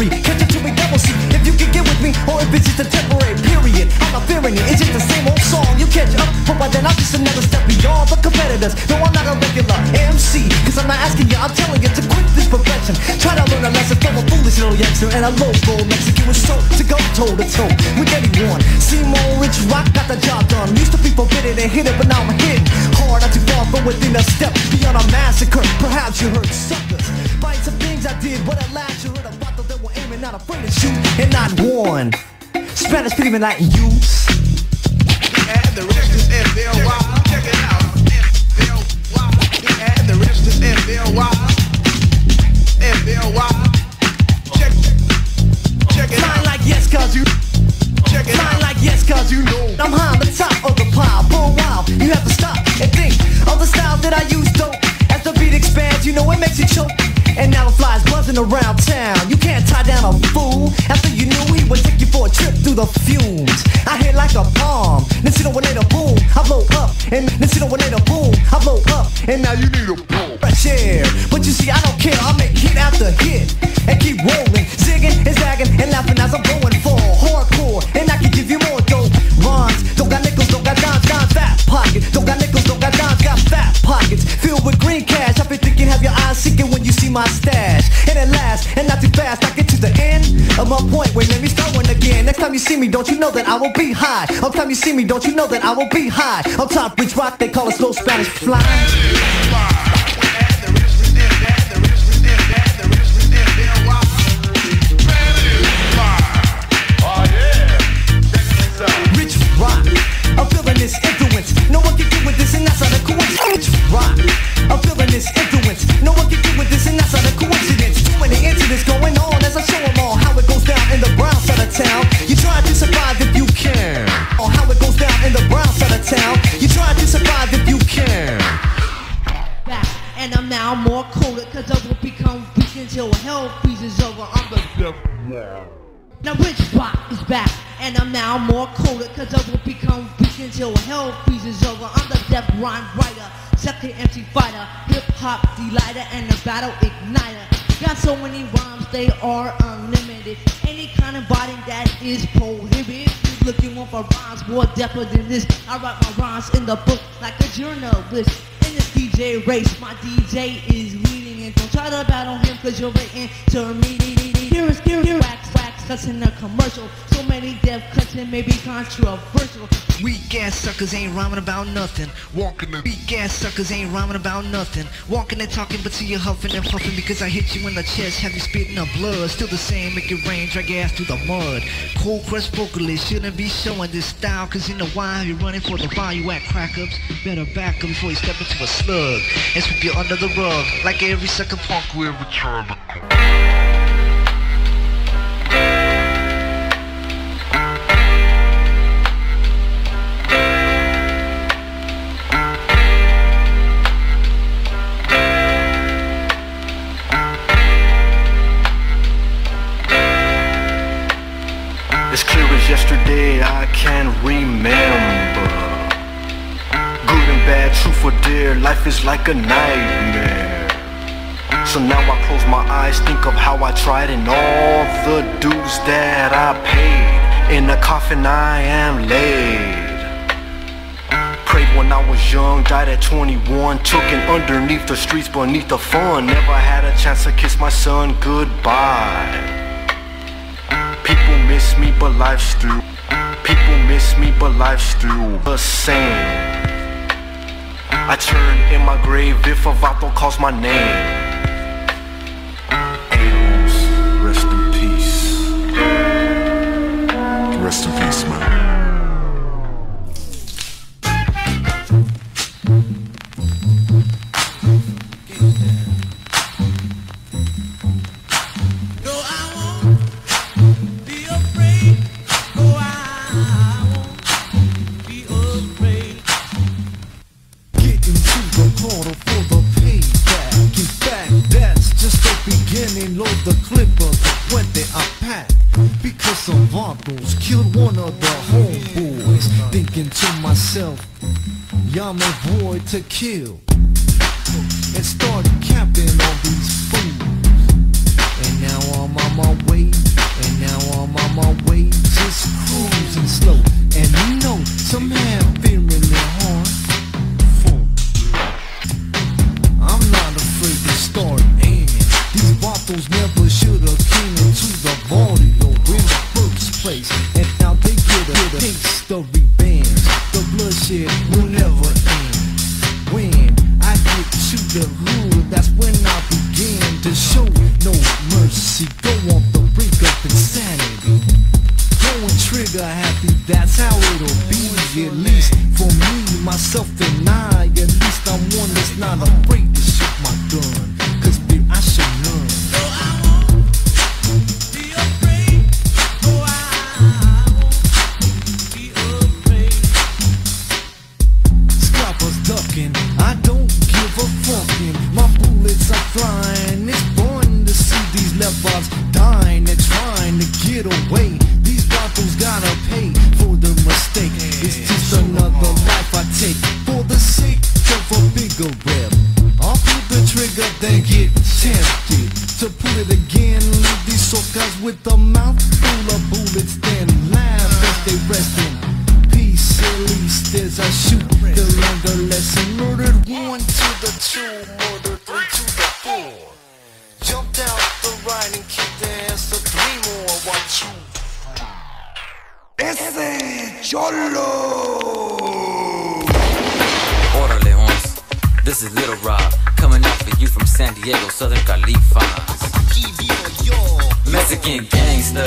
with. Catch it to me double see if you can get with me or if it's just a temporary period. I'm not fearing it, it's just the same old song. You catch up, but by then I'm just another step beyond the competitors. No, I'm not a regular MC, cause I'm not asking you, I'm telling you to quit this profession. Try to learn a lesson from a foolish little youngster and a local Mexican with soul to go toe to toe with anyone. Seymour Rich Roc got the job done. Used to be forbidden and hit it, but now I'm hitting hard, not too far from within a step beyond a massacre. Perhaps you heard suckers. Bites of things I did, but at last you heard about those that were aiming, not afraid to shoot, and not one. Spanish people even not use. And the rest is FLY. Check it out. FLY. And the rest is FLY. FLY. Check, check it out. like yes, cause you. Check it Flying out. like yes, cause you know. I'm high on the top of the pile. For a while, you have to stop and think of the style that I use, dope. As the beat expands, you know it makes you choke. And now the flies buzzing around a trip high? Time you see me, don't you know that I will be high? On top, Rich Roc, they call us slow Spanish fly. Rich Roc, I'm feeling this influence. No one can get with this, and that's not a coincidence. Rich Roc, I'm feeling this influence. No one can get with this, and that's not a coincidence. Incidents going on as I all how it goes down in the brown side of town. You try to survive if you town. You try to survive if you can. back And I'm now more colder Cause I will become weak until hell freezes over I'm the death Now Rich Roc is back And I'm now more colder Cause I will become weak until hell freezes over I'm the death rhyme writer Second MC fighter Hip hop delighter And the battle igniter Got so many rhymes they are unlimited Any kind of body that is prohibited looking for rhymes more depth than this I write my rhymes in the book like a journalist in this DJ race, my DJ is leading and don't try to battle him cause you're an intermediate. Here is here, here, wax, wax, cuts in a commercial. So many death cuts and may be controversial. Weak ass suckers ain't rhyming about nothing. Walking the weak ass suckers ain't rhyming about nothing. Walking and talking, but see you huffing and puffing because I hit you in the chest, have you spitting up blood. Still the same, make it rain, drag your ass through the mud. Cold crust vocalist shouldn't be showing this style, cause in a while you're running for the bar, you act crack ups. Better back up before you step into a slug and sweep you under the rug like every sucker punk will return. I can remember. Good and bad, truth or dare, life is like a nightmare. So now I close my eyes, think of how I tried and all the dues that I paid. In the coffin I am laid. Prayed when I was young, died at 21 Took it underneath the streets, beneath the fun Never had a chance to kiss my son goodbye People miss me, but life's through miss me, but life's through the same. I turn in my grave if a vato calls my name to kill. Trigger happy, that's how it'll be. At least for me, myself, and I. At least I'm one that's not afraid to shoot my gun. Cause fear I should none. Orderly horns. This is Lil Rob coming out for you from San Diego, Southern California. Mexican gangster.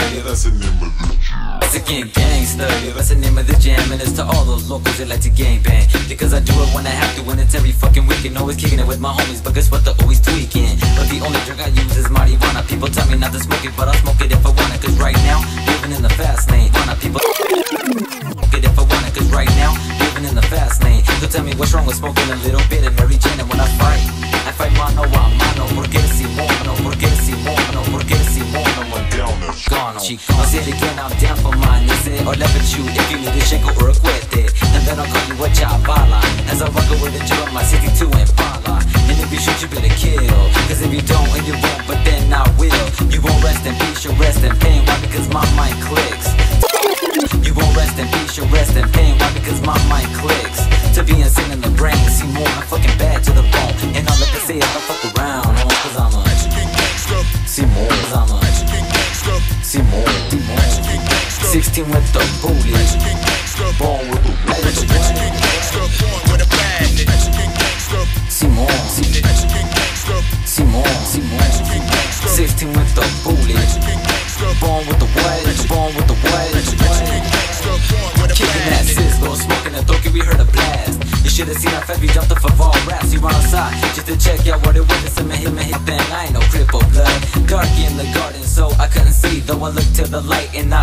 Mexican gangster. That's the name of the jam, and it's to all those locals that like to gangbang. Because I do it when I have to, and it's every fucking weekend. Always kicking it with my homies, but guess what? They're always tweaking. But the only drug I use is marijuana. People tell me not to smoke it, but I'll smoke it if I want it. Cause right now, living in the fast lane. Wanna people smoke it if I want it. Cause right now, living in the fast lane. So tell me what's wrong with smoking a little bit of Mary Jane. And when I fight, I fight mano a mano. Porque si mono, porque si Gone. I'll say it again, I'm down for mine. Say, or level you if you need a shingle or a cuete. And then I'll call you a chavala. As I rock away the drill, my 62 and Impala. And if you shoot, you better kill. Cause if you don't, and you won't, but then I will. You won't rest in peace, you'll rest in pain. 16 with the bullet. Born with the bullet. See more, see See more, see more. 16 with the bullet. Born with the what? Born with the what? Kicking that Cisco, smoking a dokie, we heard a blast. You should have seen how fast we jumped off of all raps. We run outside just to check out what it was. It's a man hit, man hit thing. I ain't no cripple blood. Dark in the garden, so I couldn't see. Though I looked to the light and I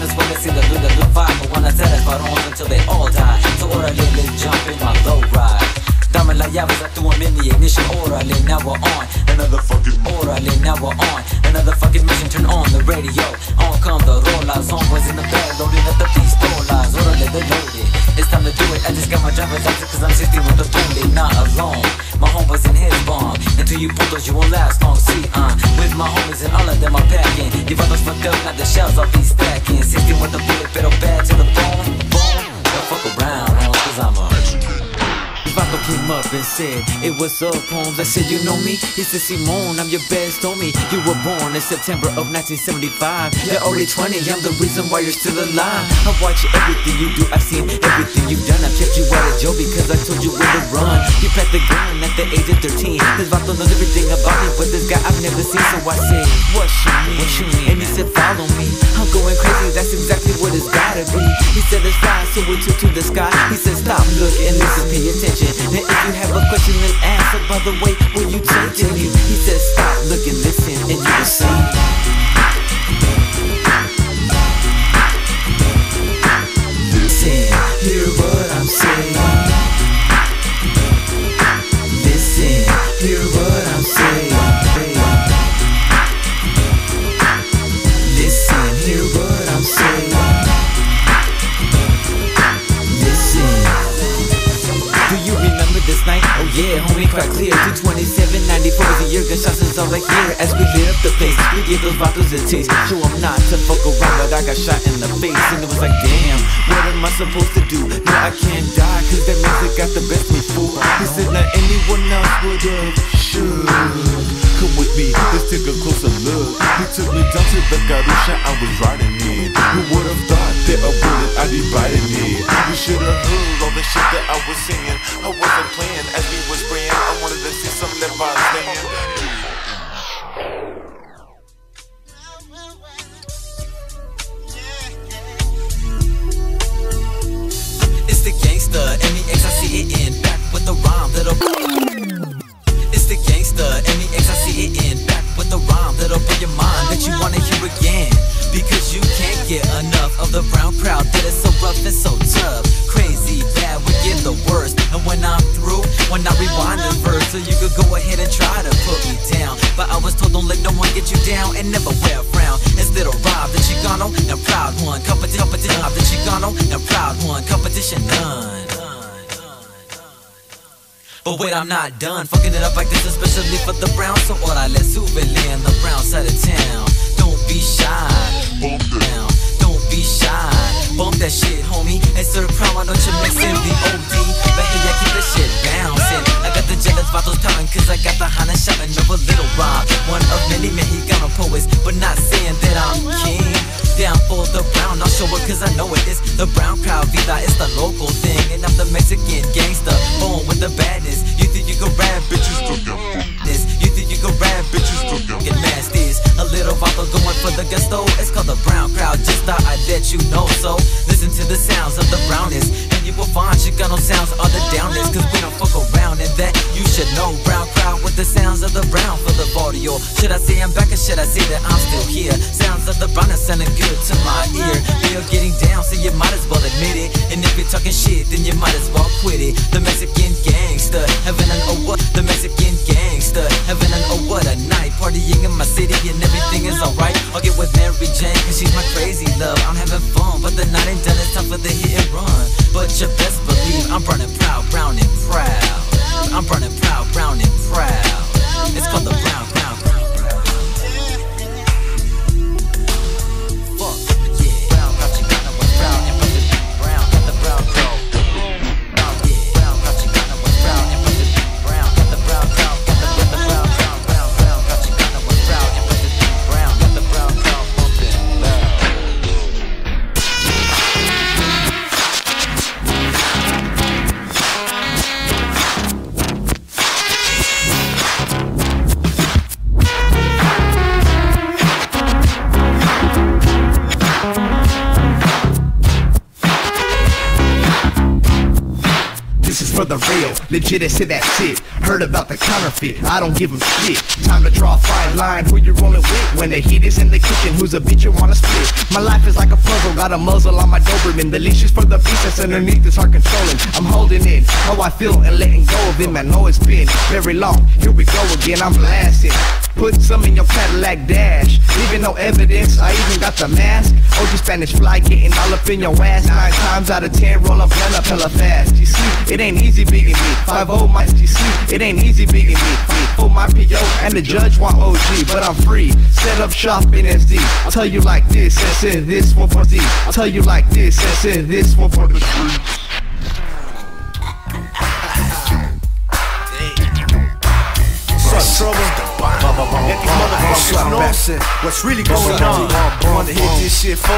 That's when they see the blue, the blue five. I satisfy on until they all die. So let's jump in my low ride. Dame la llave, I threw 'em in the ignition. Orderly, now we're on. Another fucking orderly, now we're on. Another fucking mission, turn on the radio. On come the rollers, homeboys in the bed, loading up the pistolas. Orderly, they loaded. It's time to do it. I just got my driver's license cause I'm 16 with the bullet, not alone. My homeboys in his bomb. Until you pull those, you won't last long. See, uh, with my homies and all of them are packing. You those fucked up, not the shells I'll be stacking. 16 with the bullet, pero bad to the bone. Bone. Don't fuck around, cause I'm a. Came up and said, It was up, Holmes. I said, You know me? He said, Simone, I'm your best homie. You were born in September of 1975. You're only 20, I'm the reason why you're still alive. I've watched everything you do, I've seen everything you've done. I've kept you out of jail because I told you where to run. You packed the gun at the age of 13. This Vato knows everything about me, but this guy I've never seen. So I said, What you mean? What you mean? And he said, Follow me. I'm going crazy, that's exactly what it's gotta be. He said, Let's fly, so we took to the sky. He said, Stop, look, and listen, pay attention. And if you have a question, then ask. But by the way, will you take it? He says, Stop, look, and listen, and you will see. Listen, hear what I'm saying. Yeah, homie, crack clear. 227, 94 is a year, gunshots is all I hear. As we lit up the place, we give those bottles a taste. 'em not to fuck around, but I got shot in the face. And it was like, damn, what am I supposed to do? No, I can't die, cause that music got the best me fool. He said, not anyone else would have should. Me, let's take a closer look. He took me down to the garusha I was riding in. Who would have thought that a bullet I'd be biting it? You should have heard all the shit that I was singing. I wasn't playing as we was praying. I wanted to see some that I It's the gangster, M-E-X-I-C-A-N Back with the rhyme that'll It's the gangster, M-E-X-I-C-A-N Back with the rhyme that'll blow your mind That you wanna hear again. Because you can't get enough of the brown crowd That is so rough and so tough. Crazy, bad, we get the worst. And when I'm through, when I rewind the verse So you could go ahead and try to put me down. But I was told don't let no one get you down And never wear a frown. Instead of rob the Chicano and proud one. Competition, competition, the Chicano and proud one. Competition none but wait, I'm not done fucking it up like this, especially for the brown. So all I let Souvenir the brown side of town. Don't be shy. Bump Down. Don't be shy. Bump that shit, homie. And serve crown, why don't you mix in the OD? But hey, I keep that shit bouncing. I got the jealous bottles telling, cause I got the Hana shouting of a Lil Rob. One of many Mexicano poets, but not saying that I'm king. Down for the brown, I'll show it cause I know it is the brown crowd vida, it's the local thing. And I'm the Mexican gangster, born with the badness. You think you can rap, bitches this. You think you can rap, bitches get nasties. A little vato going for the gusto, it's called the brown crowd. Just thought I'd let you know so. Listen to the sounds of the brownest, you will find Chicano sounds are the downest. Cause we don't fuck around, and that you should know. Brown crowd with the sounds of the brown for the audio. Should I say I'm back or should I say that I'm still here? Sounds of the brownest sounding good to my ear. You're getting down, so you might as well admit it. And if you're talking shit, then you might as well quit it. The Mexican gangster, heaven and what? The Mexican gangster, heaven and oh what a night. Partying in my city and everything is alright. I'll get with Mary Jane, cause she's my crazy love. I'm having fun, but the night ain't done, it's time for the hit and run. But you best believe I'm burning proud, brown and proud. I'm burning proud, brown and proud. It's called the brown, brown. For the real, legit as to that shit. Heard about the counterfeit, I don't give 'em shit. Time to draw a fine line, who you rolling with? When the heat is in the kitchen, who's a bitch you wanna split? My life is like a puzzle, got a muzzle on my Doberman. The leash is for the beast that's underneath this heart controlling. I'm holding in how I feel and letting go of him. I know it's been very long, here we go again, I'm blasting. Put some in your Cadillac dash, leaving no evidence. I even got the mask. OG Spanish fly getting all up in your ass. Nine times out of ten, roll up, run up hella fast. You see, it ain't easy beating me. Five oh my, you see, it ain't easy beating me. Oh my PO and the judge want OG, but I'm free. Set up shop in SD. I'll tell you like this and this one for Z. I'll tell you like this and this one for the streets. Trouble? Let these motherfuckers know what's really going on. Want to hit this shit, fool?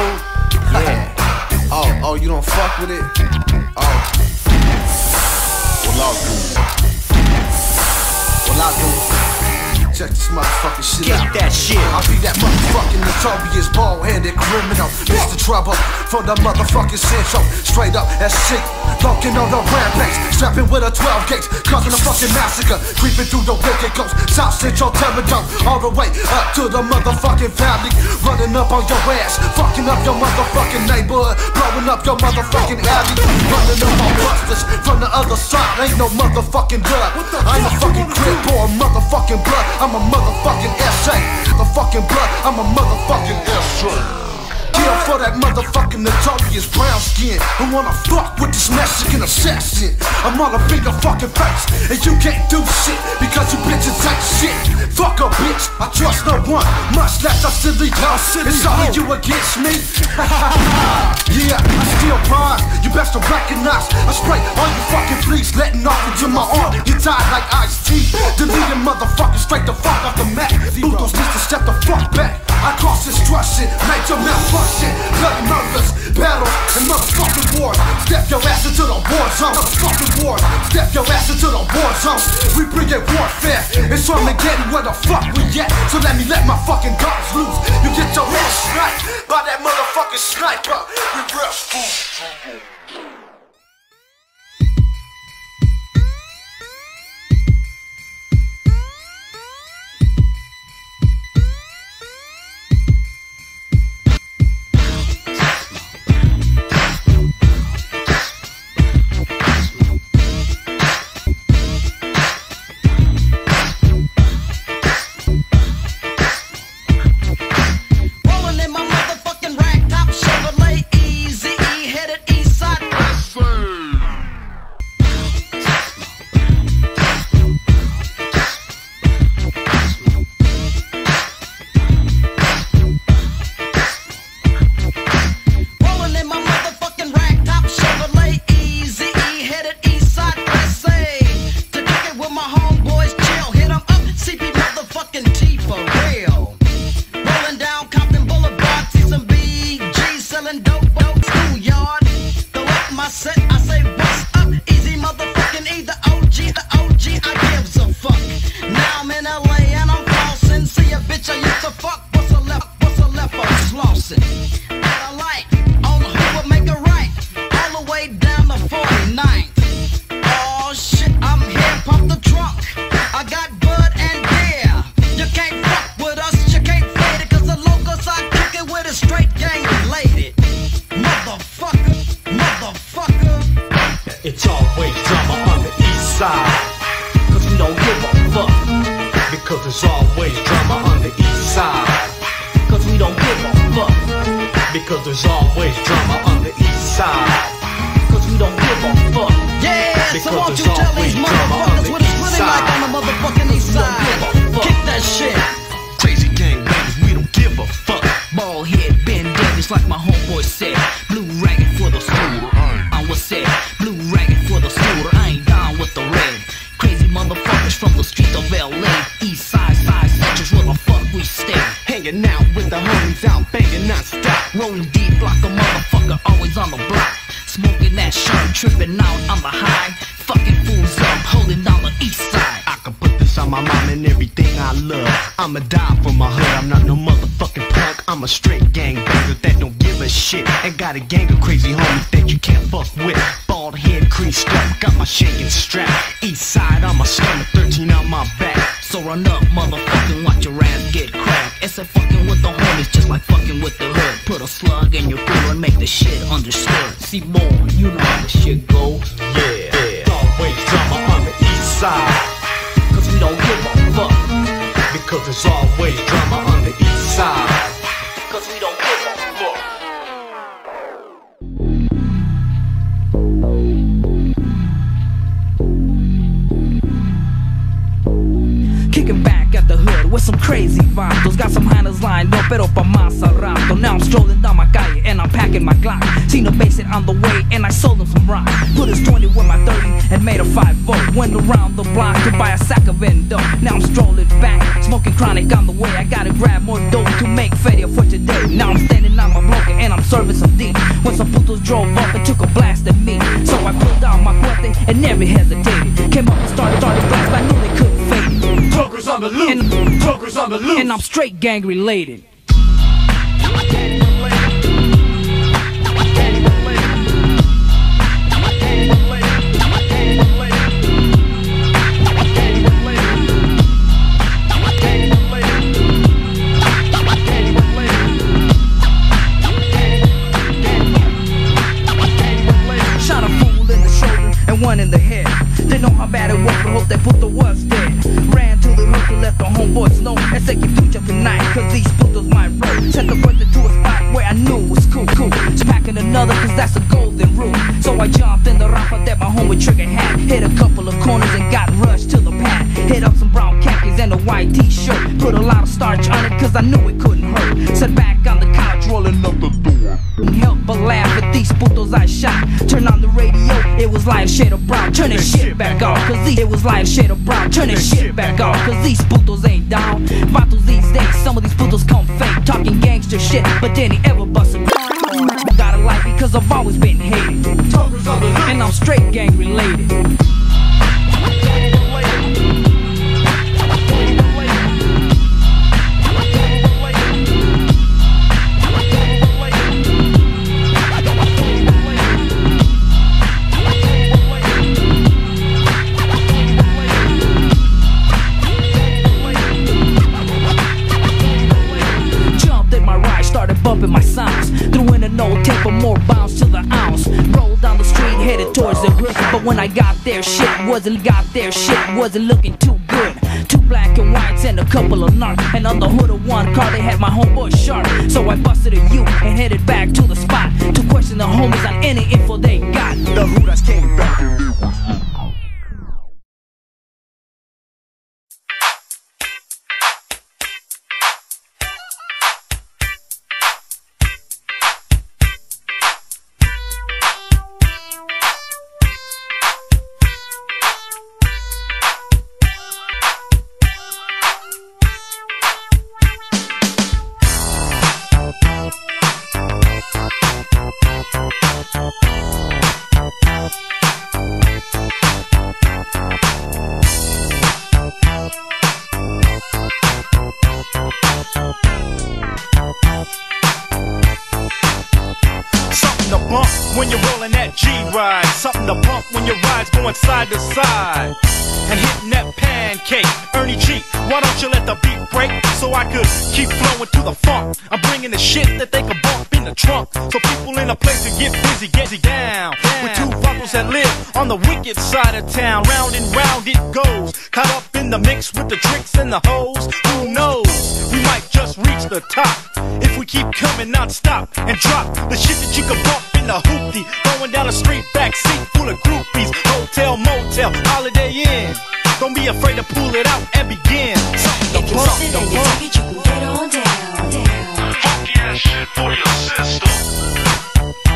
Yeah. Oh, oh, you don't fuck with it? This motherfucking shit Get out. that shit. I'll be that motherfucking notorious bald-headed criminal. Mr. Trouble from the motherfucking central. Straight up as shit. Talking on the rampage. Strapping with a 12 gauge. Causing a fucking massacre. Creeping through the wicked ghost. South Central Terror All the way up to the motherfucking valley. Running up on your ass. Fucking up your motherfucking neighborhood. Blowing up your motherfucking alley. Running up on busters from the other side. Ain't no motherfucking blood. I ain't a fucking crib or a motherfucking blood. I'm a motherfucking SA. The fucking blood. I'm a motherfucking SA. feel for that motherfucking notorious brown skin who wanna fuck with this Mexican assassin. I'm all up in your fucking face, and you can't do shit because you bitches ain't shit. Fuck a bitch, I trust no one, much less a silly hoe. It's only you against me. yeah, I still rise. You best to recognize. I spray all you fucking fleas, letting off into my arm. You die like Ice T. Deleting motherfuckers straight the fuck off the map. Budos needs to step the fuck back. I cause destruction, major malfunction, bloody murders, battles, and motherfucking war. Step your ass into the war zone, motherfucking war. Step your ass into the war zone. We bring in warfare. It's Armageddon where the fuck we at. So let me let my fucking guns loose. You get your ass sniped by that motherfucking sniper. We real fool. Hood, I'm not no motherfucking punk. I'm a straight gang banger that don't give a shit. And got a gang of crazy homies that you can't fuck with. Bald head creased up, got my shaking strap. East side on my stomach, 13 on my back. So run up, motherfucking, watch your ass get cracked. It's a fucking with the homies, just like fucking with the hood. Put a slug in your cooler and make the shit understood. See more, you know how the shit goes. Yeah, yeah. always drama on the east side. Cause we don't give a fuck. Because there's always drama on the east side. Cause we don't give a fuck. Kicking back at the hood with some crazy vatos. Got some handles lined up, pero pa rato. Now I'm strolling down my calle and I'm packing my Glock. Seen a basic on the way and I sold him some rock. Put his 20 with my 30 and made a 5 vote. Went around the block to buy a sack of endo. Now I'm strolling back, smoking chronic on the way. I gotta grab more dope to make feria for today. Now I'm standing on my block and I'm serving some D. When some putos drove up and took a blast at me. So I pulled out my cuate and never hesitated. Came up and started, started blast, I knew they couldn't fade it. Jokers on the loose, And- jokers on the loose. And I'm straight gang related. And a white t-shirt. Put a lot of starch on it, cause I knew it couldn't hurt. Sat back on the couch, rolling up the door. Help but laugh at these putos I shot. Turn on the radio, it was light shade of brown. Turn that shit back off, cause these, it was light shade of brown. Turn that shit back off, cause these putos ain't down. Vatos these days, some of these putos come fake, talking gangster shit, but then he ever bust a Gotta like me cause I've always been hated. And I'm straight gang related. When I got there, shit wasn't got there, shit wasn't looking too good. Two black and whites and a couple of narcs. And on the hood of one car, they had my homeboy sharp. So I busted a U and headed back to the spot to question the homies on any info they got. The Hoodas came back. And hitting that pancake. Ernie G, why don't you let the beat break so I could keep flowing to the funk? I'm bringing the shit that they can bump in the trunk. So people in a place to get busy, get it down. With two vatos that live on the wicked side of town. Round and round it goes. Caught up in the mix with the tricks and the hoes. Who knows? We might just reach the top if we keep coming non-stop and drop the shit that you can bump in the hoopty. Going down the street, back seat full of groupies. Hotel, motel, holiday inn. Don't be afraid to pull it out and begin. Something to bump, to bump. you can get on down, down. Funky ass shit for your system.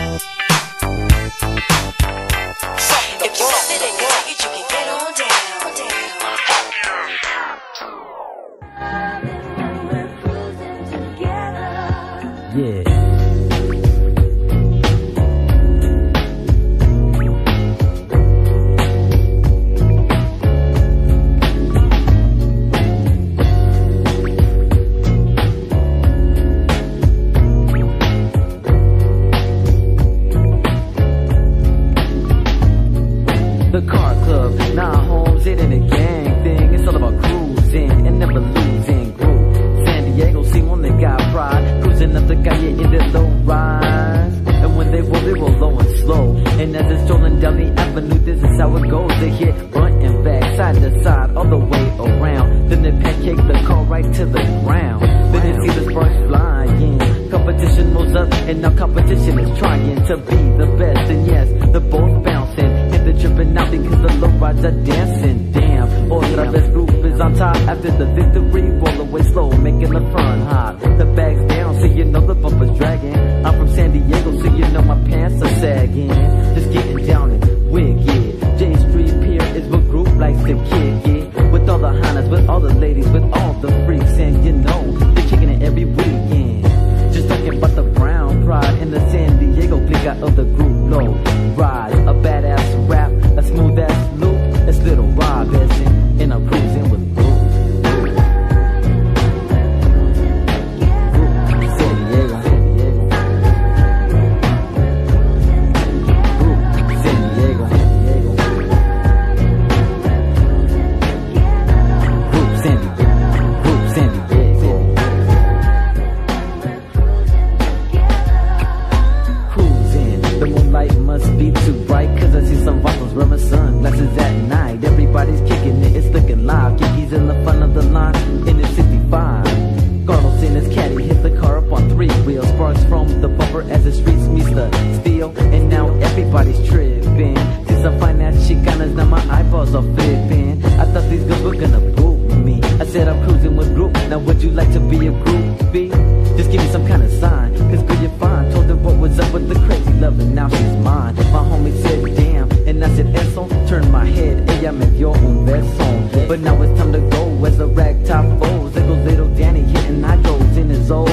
Everybody's tripping. Since I find that chicanas, now my eyeballs are flipping. I thought these girls were gonna boo me. I said I'm cruising with group. Now would you like to be a groupie? Just give me some kind of sign. Cause girl, you're fine. Told her what was up with the crazy love, and now she's mine. My homie said, damn. And I said, eso. Turn my head. Ella me dio un beso. But now it's time to go as a ragtop foes. There goes little Danny hitting high goes in his old,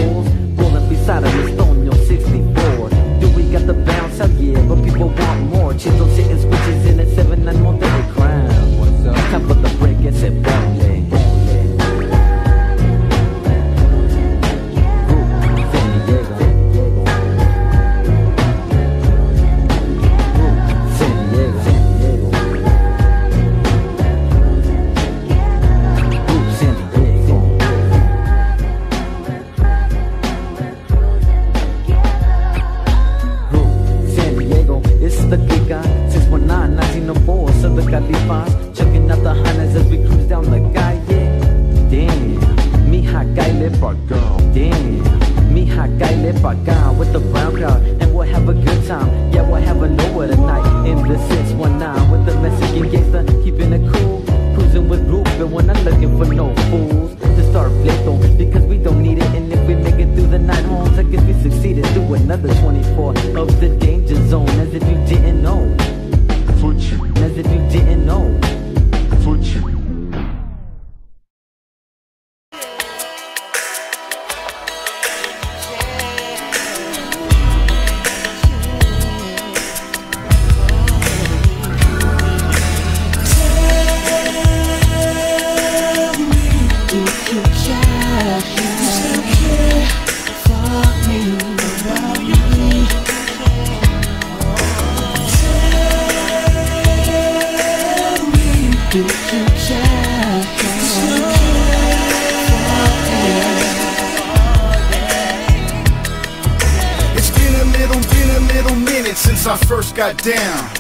Rolling beside him, stone the yeah, but people want more. Chisels hitting switches in a 7-9 Monterey crown. What's up? Time for the break, it's it bonely. First got down.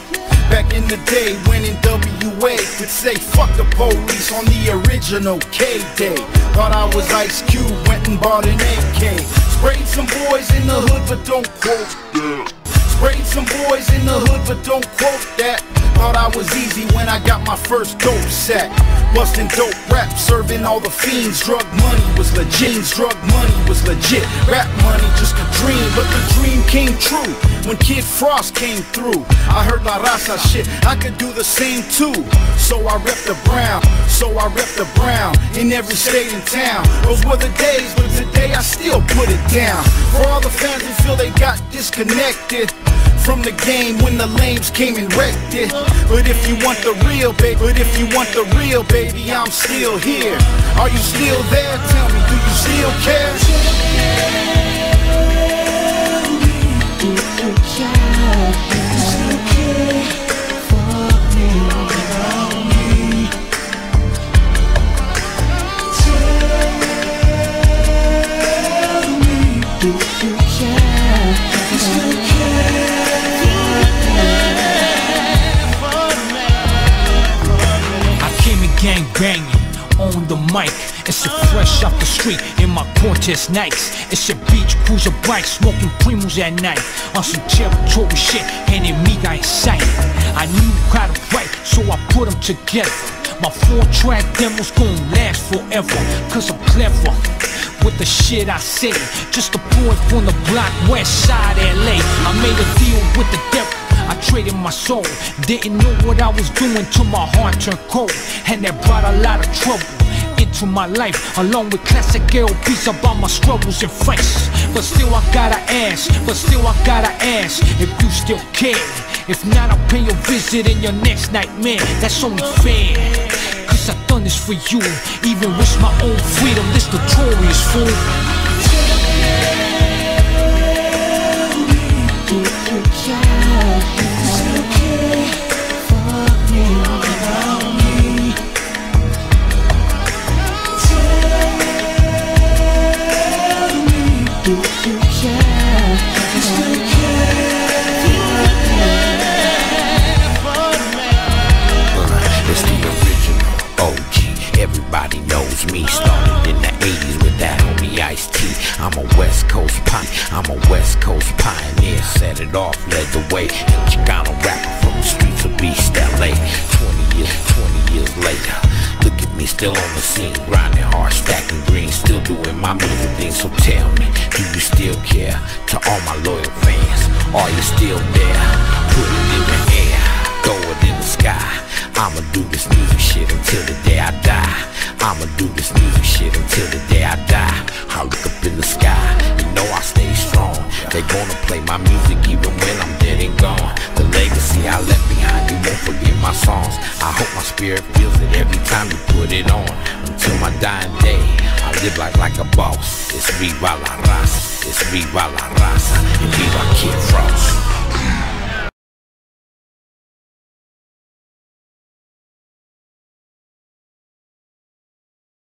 Back in the day when in WA could say fuck the police on the original K day. Thought I was Ice Cube, went and bought an AK. Sprayed some boys in the hood, but don't quote that. Sprayed some boys in the hood, but don't quote that. Thought I was easy when I got my first dope sack. Bustin' dope rap, serving all the fiends. Drug money was legit. Drug money was legit. Rap money just a dream, but the dream came true when Kid Frost came through. I heard La Raza shit, I could do the same too. So I rep the brown, so I rep the brown in every state and town. Those were the days, but today I still put it down. For all the fans who feel they got disconnected from the game when the lames came and wrecked it. But if you want the real, baby, but if you want the real, baby, I'm still here. Are you still there? Tell me, do you still care? I mic. It's shit fresh off the street in my Cortez nights. It's shit beach cruiser bike, smoking primos at night. On some territory shit, enemy in sight. I knew how to write, so I put them together. My four track demos gon' last forever, cause I'm clever. With the shit I say, just a boy from the block, west side LA. I made a deal with the devil. I traded my soul, didn't know what I was doing till my heart turned cold, and that brought a lot of trouble into my life, along with classic LPs about my struggles and fights. But still I gotta ask, but still I gotta ask if you still care. If not, I'll pay your visit in your next nightmare. That's only fair. Cause I done this for you, even risk my own freedom. This notorious fool. It's the original OG. Everybody knows me. Started in the 80s with that homie Ice T. I'm a West Coast. I'm a West Coast pioneer. Set it off, led the way. Chicano rapper from the streets of East LA. 20 years, 20 years later. Me still on the scene, grinding hard, stacking green, still doing my music thing. So tell me, do you still care? To all my loyal fans, are you still there? Put it in the air, throw it in the sky. I'ma do this music shit until the day I die. I'ma do this music shit until the day I die. I look up in the sky, you know I stay strong. They gonna play my music even when I'm dead and gone. The legacy I left behind, you won't forget my songs. I hope my spirit feels it every time you put it on. Until my dying day, I live like like a boss. It's viva la raza, it's viva la raza, and viva